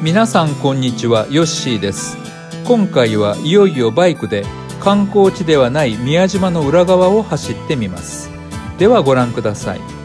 皆さんこんにちはヨッシーです。今回はいよいよバイクで観光地ではない宮島の裏側を走ってみます。ではご覧ください。